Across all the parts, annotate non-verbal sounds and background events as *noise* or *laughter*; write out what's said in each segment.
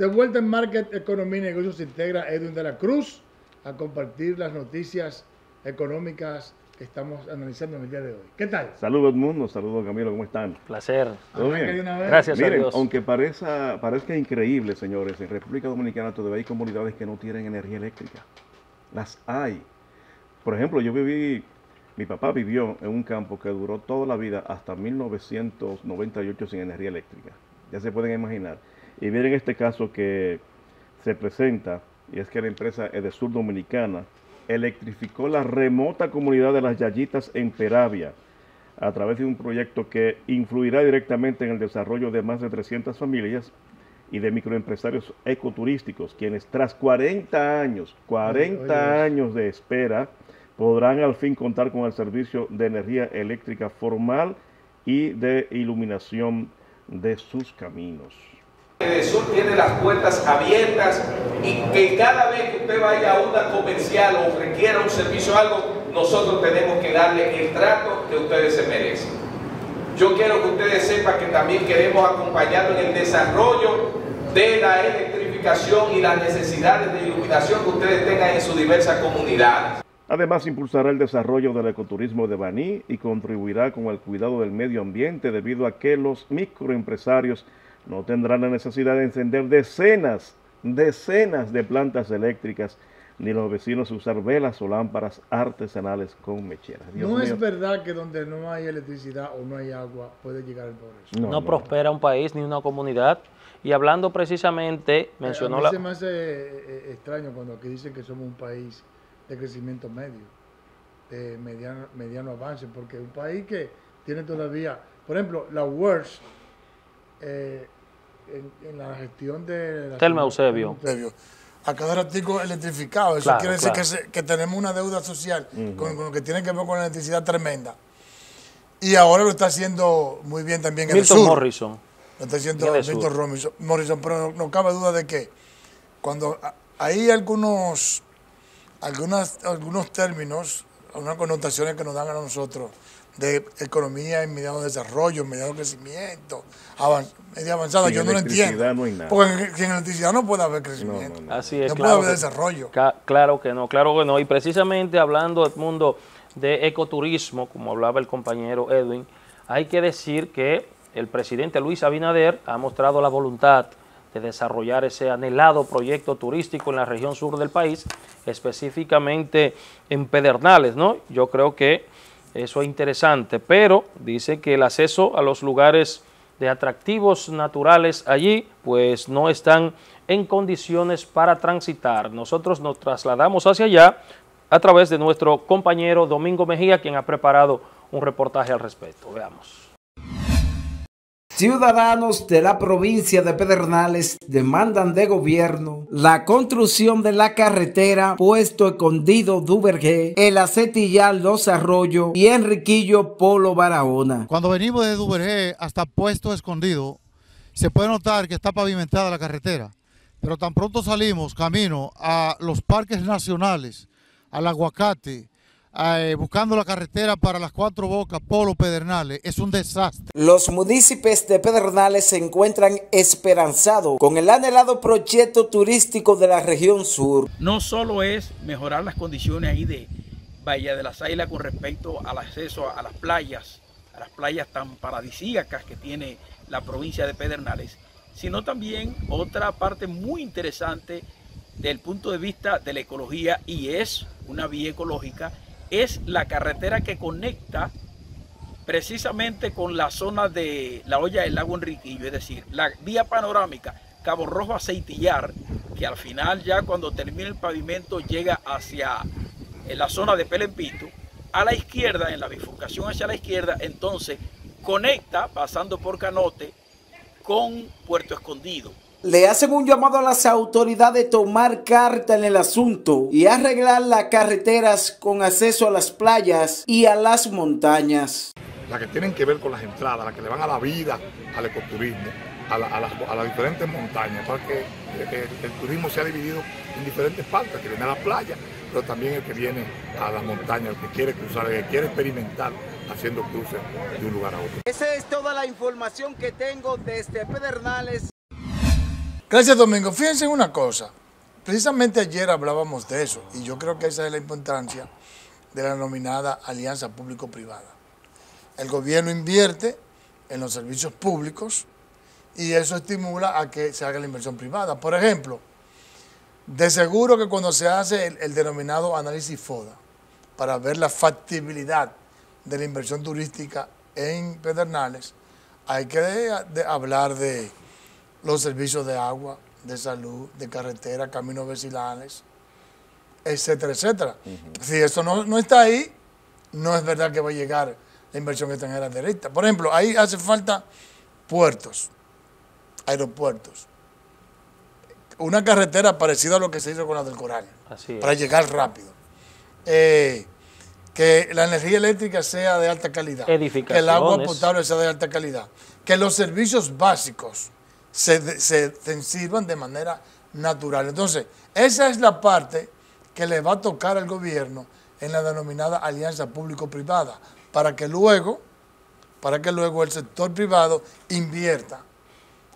De vuelta en Market Economía y Negocios se integra Edwin de la Cruz a compartir las noticias económicas que estamos analizando en el día de hoy. ¿Qué tal? Saludos mundo, saludos Camilo, ¿cómo están? Placer. ¿Todo bien? Gracias a Miren, Dios. aunque parezca, parezca increíble, señores, en República Dominicana todavía hay comunidades que no tienen energía eléctrica. Las hay. Por ejemplo, yo viví, mi papá vivió en un campo que duró toda la vida hasta 1998 sin energía eléctrica. Ya se pueden imaginar. Y miren este caso que se presenta, y es que la empresa Edesur Dominicana electrificó la remota comunidad de las Yayitas en Peravia a través de un proyecto que influirá directamente en el desarrollo de más de 300 familias y de microempresarios ecoturísticos, quienes tras 40 años, 40 Oye, oye. años de espera, podrán al fin contar con el servicio de energía eléctrica formal y de iluminación de sus caminos. El sur tiene las puertas abiertas y que cada vez que usted vaya a una comercial o requiera un servicio o algo, nosotros tenemos que darle el trato que ustedes se merecen. Yo quiero que ustedes sepan que también queremos acompañarlos en el desarrollo de la electrificación y las necesidades de iluminación que ustedes tengan en sus diversas comunidades. Además, impulsará el desarrollo del ecoturismo de Baní y contribuirá con el cuidado del medio ambiente debido a que los microempresarios no tendrán la necesidad de encender decenas, decenas de plantas eléctricas, ni los vecinos usar velas o lámparas artesanales con mecheras. Dios no mío. es verdad que donde no hay electricidad o no hay agua puede llegar el progreso. No, prospera un país ni una comunidad. Y hablando precisamente, Eh, mencionó a mí la... se me hace eh, eh, extraño cuando aquí dicen que somos un país de crecimiento medio, de mediano, mediano avance, porque un país que tiene todavía, por ejemplo, la WORS, eh, en, en la gestión de... la Telma Eusebio. Eusebio, A cada ratico electrificado, eso Claro, quiere decir claro. que, se- que tenemos una deuda social con, con lo que tiene que ver con la electricidad tremenda. Y ahora lo está haciendo muy bien también en el Milton sur. Morrison. Lo está diciendo En el Milton Morrison, pero no, no cabe duda de que cuando hay algunos, algunas, algunos términos, algunas connotaciones que nos dan a nosotros de economía en mediano desarrollo, en mediano crecimiento, avan- media avanzada, Sin yo no lo entiendo. no hay nada. Porque en, en electricidad no puede haber crecimiento. No, No, Así es, puede claro. haber que- desarrollo. Claro que no, claro que no. Y precisamente hablando del mundo de ecoturismo, como hablaba el compañero Edwin, hay que decir que el presidente Luis Abinader ha mostrado la voluntad de desarrollar ese anhelado proyecto turístico en la región sur del país, específicamente en Pedernales, ¿no? Yo creo que eso es interesante, pero dice que el acceso a los lugares de atractivos naturales allí, pues no están en condiciones para transitar. Nosotros nos trasladamos hacia allá a través de nuestro compañero Domingo Mejía, quien ha preparado un reportaje al respecto. Veamos. Ciudadanos de la provincia de Pedernales demandan de gobierno la construcción de la carretera Puesto Escondido Duvergé, el Acetillar Los Arroyos y Enriquillo Polo Barahona. Cuando venimos de Duvergé hasta Puesto Escondido, se puede notar que está pavimentada la carretera, pero tan pronto salimos camino a los parques nacionales, al aguacate, eh, buscando la carretera para las cuatro bocas, Polo Pedernales, es un desastre. Los municipios de Pedernales se encuentran esperanzados con el anhelado proyecto turístico de la región sur. no solo es mejorar las condiciones ahí de Bahía de las Águilas con respecto al acceso a las playas, a las playas tan paradisíacas que tiene la provincia de Pedernales, sino también otra parte muy interesante del punto de vista de la ecología y es una vía ecológica, es la carretera que conecta precisamente con la zona de la olla del lago Enriquillo, es decir, la vía panorámica Cabo Rojo a Ceitillar, que al final ya cuando termina el pavimento llega hacia en la zona de Pelempito, a la izquierda, en la bifurcación hacia la izquierda, entonces conecta pasando por Canote con Puerto Escondido. Le hacen un llamado a las autoridades de tomar carta en el asunto y arreglar las carreteras con acceso a las playas y a las montañas. las que tienen que ver con las entradas, las que le van a la vida al ecoturismo, a, la- a las, a las diferentes montañas, para que el, el- el turismo se ha dividido en diferentes partes, el que viene a la playa, pero también el que viene a las montañas, el que quiere cruzar, el que quiere experimentar haciendo cruces de un lugar a otro. Esa es toda la información que tengo desde Pedernales. Gracias, Domingo. Fíjense en una cosa. Precisamente ayer hablábamos de eso y yo creo que esa es la importancia de la denominada alianza público-privada. El gobierno invierte en los servicios públicos y eso estimula a que se haga la inversión privada. Por ejemplo, de seguro que cuando se hace el, denominado análisis FODA para ver la factibilidad de la inversión turística en Pedernales, hay que hablar de los servicios de agua, de salud, de carretera, caminos vecinales, etcétera, etcétera. Si eso no, no está ahí, no es verdad que va a llegar la inversión extranjera directa. Por ejemplo, ahí hace falta puertos, aeropuertos, una carretera parecida a lo que se hizo con la del Coral, Así para llegar rápido. Eh, que la energía eléctrica sea de alta calidad, que el agua potable sea de alta calidad, que los servicios básicos se, se sirvan de manera natural. Entonces, esa es la parte que le va a tocar al gobierno en la denominada alianza público-privada, para que luego, para que luego el sector privado invierta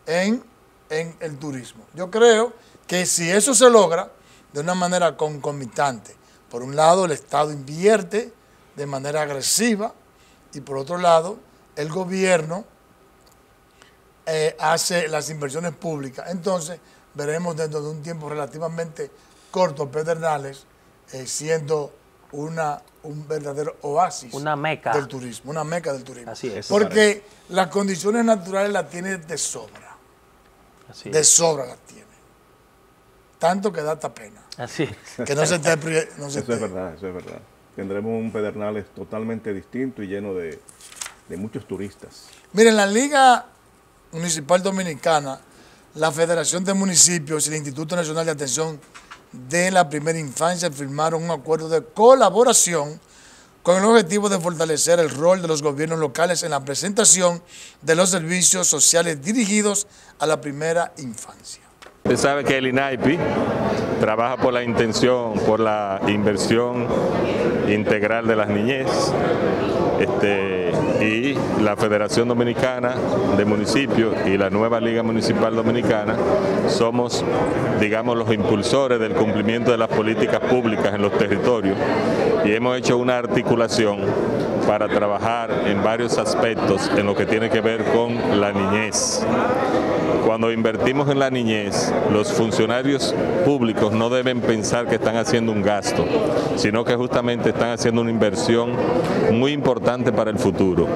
en, en el turismo. Yo creo que si eso se logra de una manera concomitante, por un lado el Estado invierte de manera agresiva y por otro lado el gobierno eh, hace las inversiones públicas. Entonces veremos dentro de un tiempo relativamente corto Pedernales eh, siendo una, un verdadero oasis Una meca. del turismo, una meca del turismo. Así es. Porque las condiciones naturales las tiene de sobra, Así de es. sobra las tiene. Tanto que da hasta pena. Así es. Que no se *laughs* pri- No se Eso es verdad, eso es verdad. Tendremos un Pedernales totalmente distinto y lleno de, de muchos turistas. Miren, la Liga Municipal Dominicana, la Federación de Municipios y el Instituto Nacional de Atención de la Primera Infancia firmaron un acuerdo de colaboración con el objetivo de fortalecer el rol de los gobiernos locales en la presentación de los servicios sociales dirigidos a la primera infancia. Usted sabe que el INAIPI trabaja por la intención, por la inversión integral de las niñez. Este, y la Federación Dominicana de Municipios y la nueva Liga Municipal Dominicana somos, digamos, los impulsores del cumplimiento de las políticas públicas en los territorios y hemos hecho una articulación para trabajar en varios aspectos en lo que tiene que ver con la niñez. Cuando invertimos en la niñez, los funcionarios públicos no deben pensar que están haciendo un gasto, sino que justamente están haciendo una inversión muy importante para el futuro.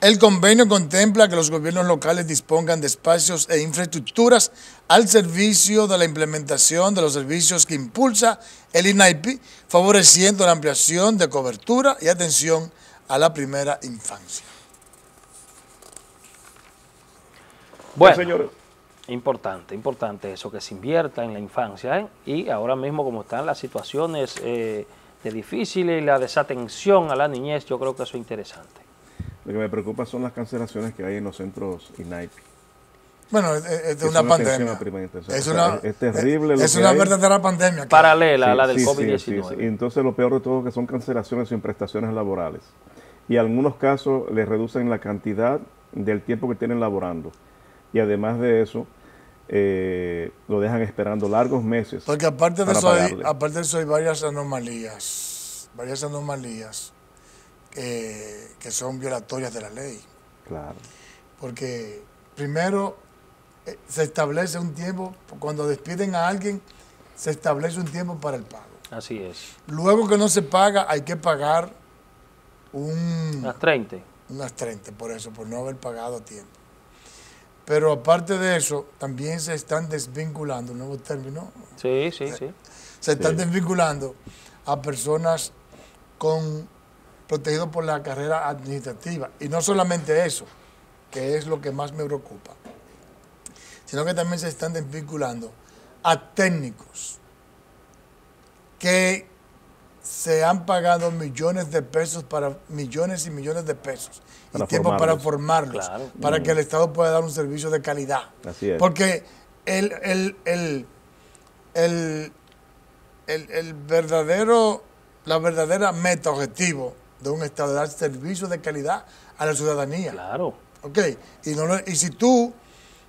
El convenio contempla que los gobiernos locales dispongan de espacios e infraestructuras al servicio de la implementación de los servicios que impulsa el INAIPI, favoreciendo la ampliación de cobertura y atención a la primera infancia. Bueno, señores. Importante, importante eso, que se invierta en la infancia. ¿eh? Y ahora mismo, como están las situaciones eh, de difíciles y la desatención a la niñez, yo creo que eso es interesante. Lo que me preocupa son las cancelaciones que hay en los centros INAIPI. Bueno, es, una pandemia. Es O sea, una, es- es terrible lo es que una hay. verdadera pandemia. que- Paralela a la del Sí, sí, COVID-19. sí, sí. Y entonces lo peor de todo es que son cancelaciones sin prestaciones laborales. Y en algunos casos les reducen la cantidad del tiempo que tienen laborando. Y además de eso, eh, lo dejan esperando largos meses. Porque aparte de, eso hay, aparte de eso hay varias anomalías, varias anomalías que, que son violatorias de la ley. Claro. Porque primero eh, se establece un tiempo, cuando despiden a alguien, se establece un tiempo para el pago. Así es. Luego que no se paga, hay que pagar un, Las 30. unas 30 por eso, por no haber pagado a tiempo. Pero aparte de eso, también se están desvinculando, un nuevo término, Sí, sí, sí. se están desvinculando a personas con protegidos por la carrera administrativa. Y no solamente eso, que es lo que más me preocupa, sino que también se están desvinculando a técnicos que se han pagado millones de pesos para millones y millones de pesos Para y tiempo para formarlos. Claro. para que el Estado pueda dar un servicio de calidad. Así es. Porque el, el, el, el, el- verdadero, la verdadera meta objetivo de un Estado es dar servicio de calidad a la ciudadanía. Claro. ¿ok? Y, no, y si tú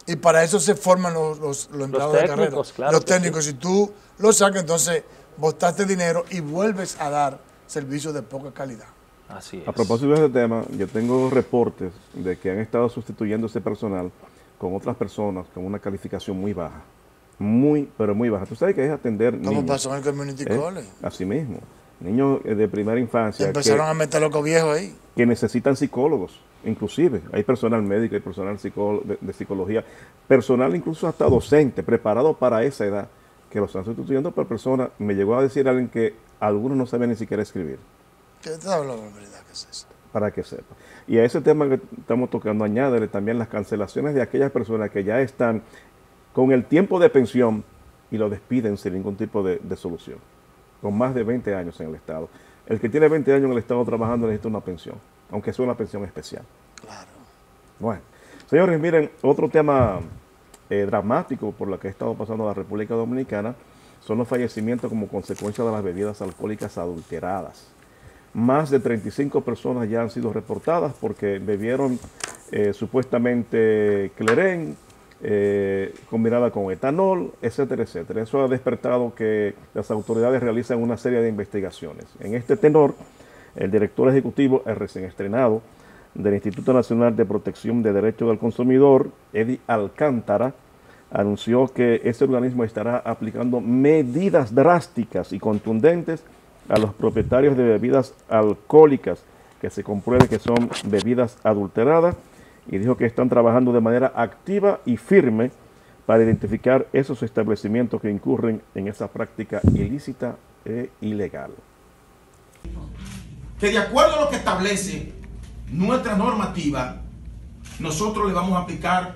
Y para eso se forman los, los, los empleados de carrera. técnicos, claro los técnicos, si tú lo sacas, entonces botaste dinero y vuelves a dar servicios de poca calidad. Así es. A propósito de ese tema, yo tengo reportes de que han estado sustituyendo ese personal con otras personas con una calificación muy baja. Muy, pero muy baja. Tú sabes que es atender Como niños. pasó en el Community ¿eh? College. Así mismo. Niños eh, de primera infancia que, Empezaron a meter locos viejos ahí. que necesitan psicólogos, inclusive. Hay personal médico, hay personal de, de psicología, personal incluso hasta docente, preparado para esa edad, que lo están sustituyendo por personas. Me llegó a decir alguien que algunos no saben ni siquiera escribir. ¿Qué te habla la verdad que es eso? para que sepa. Y a ese tema que estamos tocando, añádele también las cancelaciones de aquellas personas que ya están con el tiempo de pensión y lo despiden sin ningún tipo de, de solución, con más de 20 años en el Estado. El que tiene 20 años en el Estado trabajando necesita una pensión, aunque sea una pensión especial. Claro. Bueno, señores, miren, otro tema eh, dramático por lo que ha estado pasando la República Dominicana son los fallecimientos como consecuencia de las bebidas alcohólicas adulteradas. Más de 35 personas ya han sido reportadas porque bebieron eh, supuestamente clerén eh, combinada con etanol, etcétera, etcétera. Eso ha despertado que las autoridades realizan una serie de investigaciones. En este tenor, el director ejecutivo, el recién estrenado, del Instituto Nacional de Protección de Derechos del Consumidor, Eddie Alcántara, anunció que este organismo estará aplicando medidas drásticas y contundentes a los propietarios de bebidas alcohólicas que se compruebe que son bebidas adulteradas y dijo que están trabajando de manera activa y firme para identificar esos establecimientos que incurren en esa práctica ilícita e ilegal. que de acuerdo a lo que establece nuestra normativa, nosotros le vamos a aplicar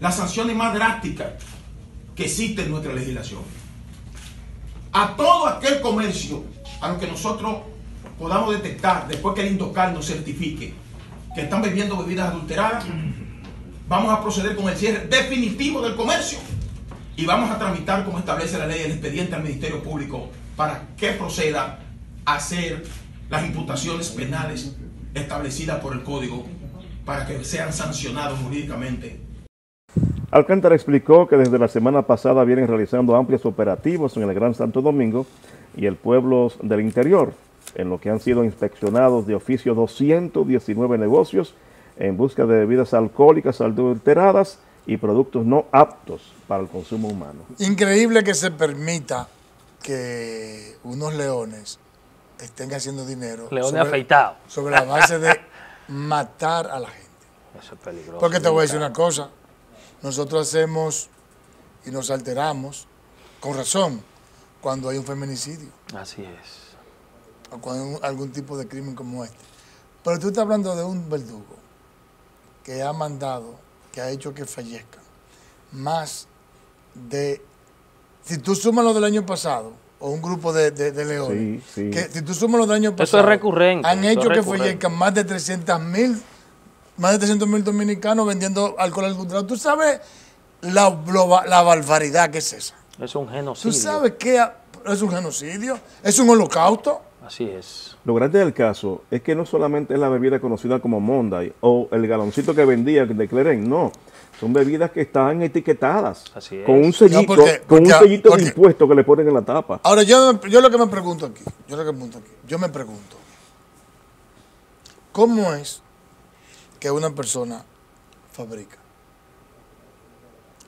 las sanciones más drásticas que existen en nuestra legislación. A todo aquel comercio a lo que nosotros podamos detectar después que el Indocal nos certifique que están bebiendo bebidas adulteradas, vamos a proceder con el cierre definitivo del comercio y vamos a tramitar como establece la ley el expediente al Ministerio Público para que proceda a hacer las imputaciones penales establecidas por el Código para que sean sancionados jurídicamente. Alcántara explicó que desde la semana pasada vienen realizando amplios operativos en el Gran Santo Domingo y el pueblo del interior, en lo que han sido inspeccionados de oficio 219 negocios en busca de bebidas alcohólicas adulteradas y productos no aptos para el consumo humano. Increíble que se permita que unos leones estén haciendo dinero. Leones afeitados. Sobre la base de matar a la gente. Eso es peligroso. Porque te voy a decir una cosa. Nosotros hacemos y nos alteramos, con razón, cuando hay un feminicidio Así es. O un- algún tipo de crimen como este. Pero tú estás hablando de un verdugo que ha mandado, que ha hecho que fallezcan más de, si tú sumas lo del año pasado, o un grupo de, de- de leones, Sí, sí. que si tú sumas lo del año Eso pasado, es recurrente, han eso hecho es que recurrente. fallezcan más de 300 mil más de 300 mil dominicanos vendiendo alcohol adulterado. ¿Tú sabes la, lo- la barbaridad que es esa? Eso es un genocidio. ¿Tú sabes qué es un genocidio? ¿Es un holocausto? Así es. Lo grande del caso es que no solamente es la bebida conocida como Monday o el galoncito que vendía de Cleren, no. Son bebidas que están etiquetadas Así es. con un sellito, No, porque- con un sellito porque- de impuesto que le ponen en la tapa. Ahora, yo, yo lo que me pregunto aquí, yo lo que me pregunto aquí, yo me pregunto, ¿cómo es que una persona fabrica,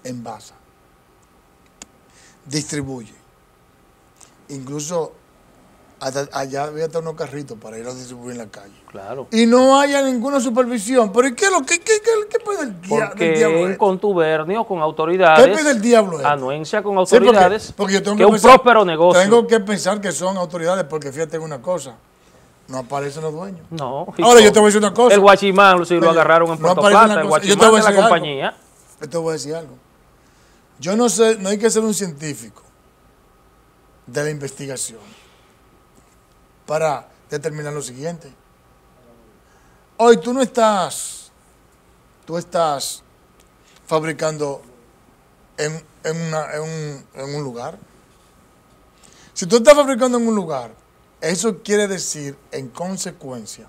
envasa, distribuye, incluso hasta allá había hasta unos carritos para ir a distribuir en la calle, Claro. y no haya ninguna supervisión? ¿Pero ¿y qué, es lo, qué, qué, qué, qué pide el, dia- Porque diablo en contubernio con autoridades. ¿Qué pide el diablo este? Anuencia con Sí, porque- autoridades. porque yo tengo que que es un pensar- próspero negocio. Tengo que pensar que son autoridades, porque fíjate una cosa, no aparecen los dueños. No. Ahora yo te voy a decir una cosa. El guachimán, si lo agarraron en no Puerto Plata, el. Yo te guachimán voy a de la algo. compañía. Yo te voy a decir algo. Yo no sé, no hay que ser un científico de la investigación para determinar lo siguiente. Hoy tú no estás, tú estás fabricando en, en una- en un, en un lugar. Si tú estás fabricando en un lugar, eso quiere decir, en consecuencia,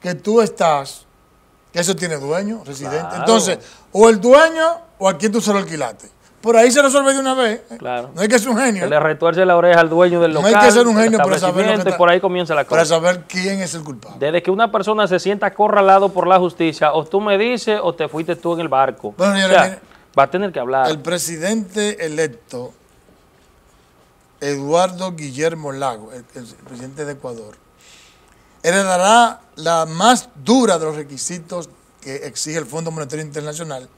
que tú estás Que eso tiene dueño, residente. Entonces, o el dueño o a quién tú se lo alquilaste. Por ahí se resuelve de una vez. Claro. No hay que ser un genio. Se le retuerce la oreja al dueño del No local. hay que ser un genio para saber lo que establecimiento, y está- por ahí comienza la cosa. Para saber quién es el culpable. Desde que una persona se sienta acorralado por la justicia, o tú me dices o te fuiste tú en el barco. Bueno, O señores, sea, mire, va a tener que hablar. El presidente electo, Eduardo Guillermo Lago, el, el presidente de Ecuador, heredará la más dura de los requisitos que exige el Fondo Monetario Internacional,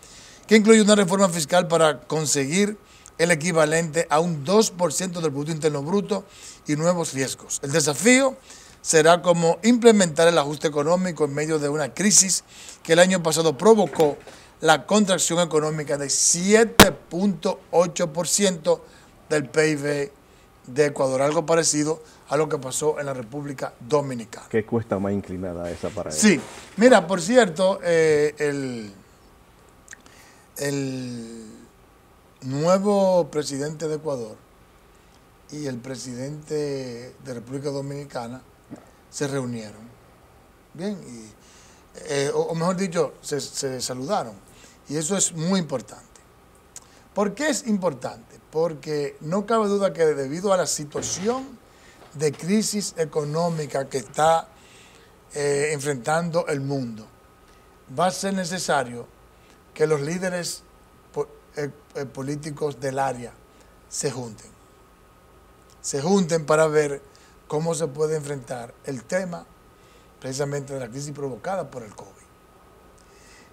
que incluye una reforma fiscal para conseguir el equivalente a un 2% del Producto Interno Bruto y nuevos riesgos. El desafío será como implementar el ajuste económico en medio de una crisis que el año pasado provocó la contracción económica de 7.8% del PIB de Ecuador, algo parecido a lo que pasó en la República Dominicana. ¿Qué cuesta más inclinada esa para él? Sí, mira, por cierto, eh, el, el nuevo presidente de Ecuador y el presidente de República Dominicana se reunieron. Bien, y, eh, o, mejor dicho, se, se saludaron. Y eso es muy importante. ¿Por qué es importante? Porque no cabe duda que debido a la situación de crisis económica que está eh, enfrentando el mundo, va a ser necesario que los líderes eh, eh, políticos del área se junten. Se junten para ver cómo se puede enfrentar el tema precisamente de la crisis provocada por el COVID.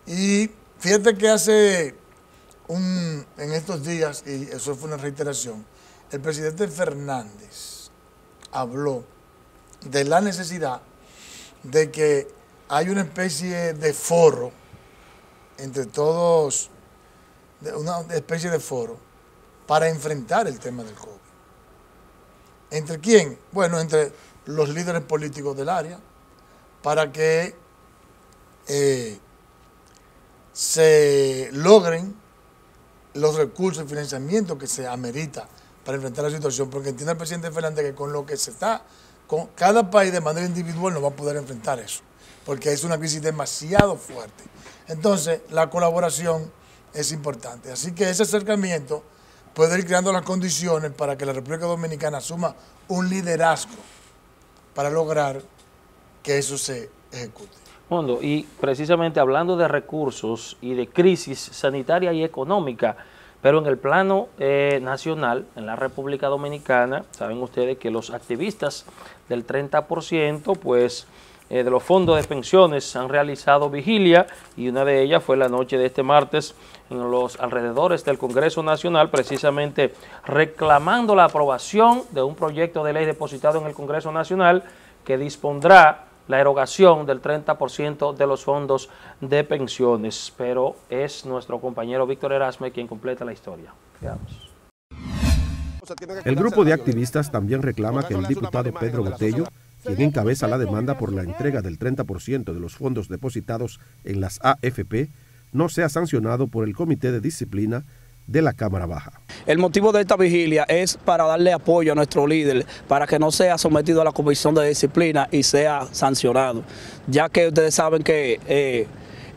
Y fíjate que hace un, en estos días, y eso fue una reiteración, el presidente Fernández habló de la necesidad de que hay una especie de foro entre todos, una especie de foro para enfrentar el tema del COVID. ¿Entre quién? Bueno, entre los líderes políticos del área, para que eh, se logren los recursos y financiamiento que se amerita para enfrentar la situación, porque entiende el presidente Fernández que con lo que se está, con cada país de manera individual no va a poder enfrentar eso, porque es una crisis demasiado fuerte. Entonces, la colaboración es importante. Así que ese acercamiento puede ir creando las condiciones para que la República Dominicana asuma un liderazgo para lograr que eso se ejecute. Mundo, y precisamente hablando de recursos y de crisis sanitaria y económica, pero en el plano eh, nacional, en la República Dominicana, saben ustedes que los activistas del 30%, pues eh, de los fondos de pensiones han realizado vigilia y una de ellas fue la noche de este martes en los alrededores del Congreso Nacional, precisamente reclamando la aprobación de un proyecto de ley depositado en el Congreso Nacional que dispondrá la erogación del 30% de los fondos de pensiones. Pero es nuestro compañero Víctor Erasme quien completa la historia. Veamos. El grupo de activistas también reclama que el diputado Pedro Botello, quien encabeza la demanda por la entrega del 30% de los fondos depositados en las AFP, no sea sancionado por el Comité de Disciplina de la Cámara Baja. El motivo de esta vigilia es para darle apoyo a nuestro líder, para que no sea sometido a la Comisión de Disciplina y sea sancionado, ya que ustedes saben que eh,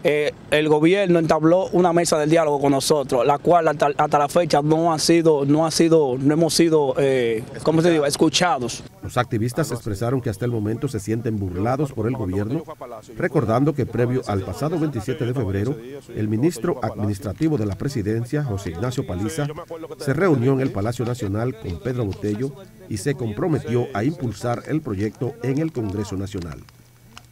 eh, el gobierno entabló una mesa del diálogo con nosotros, la cual hasta, hasta la fecha no ha sido, no ha sido, no hemos sido, eh, ¿cómo te digo?, escuchados. Los activistas expresaron que hasta el momento se sienten burlados por el gobierno, recordando que previo al pasado 27 de febrero, el ministro administrativo de la presidencia, José Ignacio Paliza, se reunió en el Palacio Nacional con Pedro Botello y se comprometió a impulsar el proyecto en el Congreso Nacional.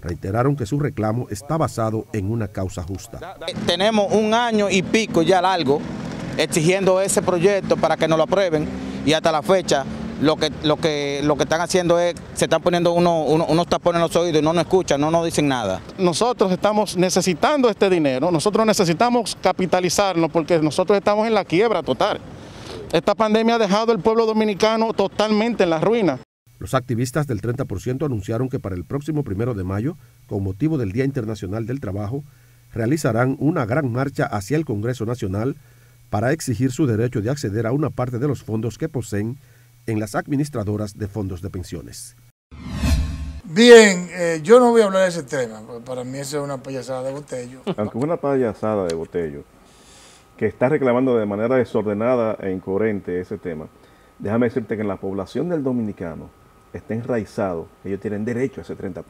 Reiteraron que su reclamo está basado en una causa justa. Tenemos un año y pico ya largo exigiendo ese proyecto para que nos lo aprueben y hasta la fecha lo que, lo que, lo que están haciendo es, se están poniendo uno, uno, unos tapones en los oídos y no nos escuchan, no nos dicen nada. Nosotros estamos necesitando este dinero, nosotros necesitamos capitalizarnos porque nosotros estamos en la quiebra total. Esta pandemia ha dejado al pueblo dominicano totalmente en la ruina. Los activistas del 30% anunciaron que para el próximo primero de mayo, con motivo del Día Internacional del Trabajo, realizarán una gran marcha hacia el Congreso Nacional para exigir su derecho de acceder a una parte de los fondos que poseen en las administradoras de fondos de pensiones. Bien, eh, yo no voy a hablar de ese tema, porque para mí eso es una payasada de botello. *laughs* Aunque es una payasada de botello, que está reclamando de manera desordenada e incoherente ese tema, déjame decirte que en la población del dominicano está enraizado, ellos tienen derecho a ese 30%.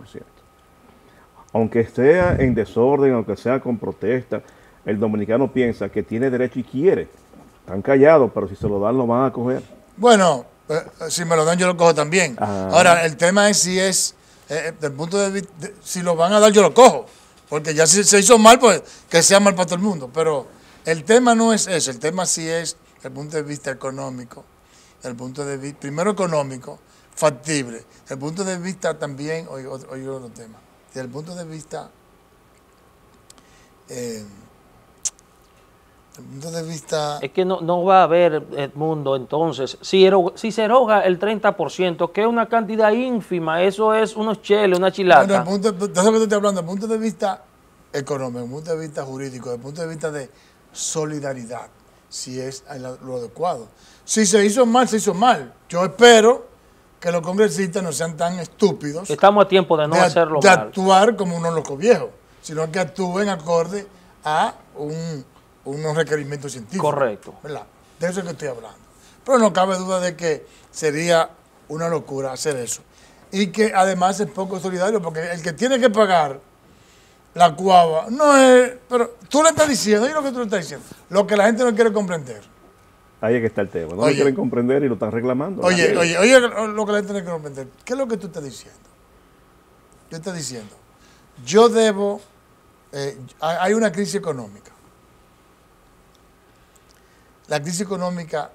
Aunque sea en desorden, aunque sea con protesta, el dominicano piensa que tiene derecho y quiere. Están callados, pero si se lo dan, lo van a coger. Bueno, eh, si me lo dan, yo lo cojo también. Ah. Ahora, el tema es si es, eh, del punto de vista, de- si lo van a dar, yo lo cojo. Porque ya si se hizo mal, pues que sea mal para todo el mundo. Pero el tema no es eso, el tema sí es el punto de vista económico, el punto de vista, primero económico, factible, el punto de vista también, oye, otro, tema, desde el punto de vista, eh, el punto de vista... Es que no, no va a haber, Edmundo, entonces, si, ero- si se eroga el 30%, que es una cantidad ínfima, eso es unos cheles, una Bueno, chilata. el punto, estoy hablando, desde el punto de vista económico, desde el punto de vista jurídico, desde el punto de vista de solidaridad, si es lo adecuado. Si se hizo mal, se hizo mal. Yo espero que los congresistas no sean tan estúpidos Estamos a tiempo de no de, hacerlo de mal. actuar como unos locos viejos, sino que actúen acorde a un- unos requerimientos científicos. Correcto. ¿verdad? De eso es que estoy hablando. Pero no cabe duda de que sería una locura hacer eso. Y que además es poco solidario, porque el que tiene que pagar la cuava no es. Pero tú le estás diciendo, y lo que tú le estás diciendo, lo que la gente no quiere comprender. Ahí es que está el tema. No lo Oye. quieren comprender y lo están reclamando. Oye, oye, oye, lo que la gente no quiere comprender. ¿Qué es lo que tú estás diciendo? Yo estoy diciendo, yo debo. eh, hay una crisis económica. La crisis económica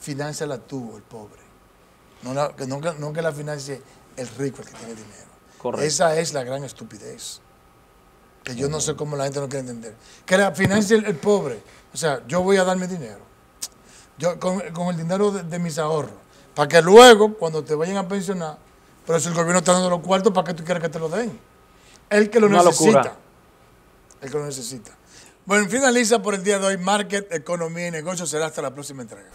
financia la tuvo el pobre. No, la- que, no, que- no que la financie el rico, el que tiene dinero. Correcto. Esa es la gran estupidez. Que yo no sé cómo la gente no quiere entender. Que la financie el, el pobre. O sea, yo voy a dar mi dinero. Yo, con, con el dinero de, de mis ahorros. Para que luego, cuando te vayan a pensionar, pero si el gobierno está dando los cuartos, ¿para qué tú quieres que te lo den? El que lo Una necesita. locura. El que lo necesita. Bueno, finaliza por el día de hoy Market, Economía y Negocios. Será hasta la próxima entrega.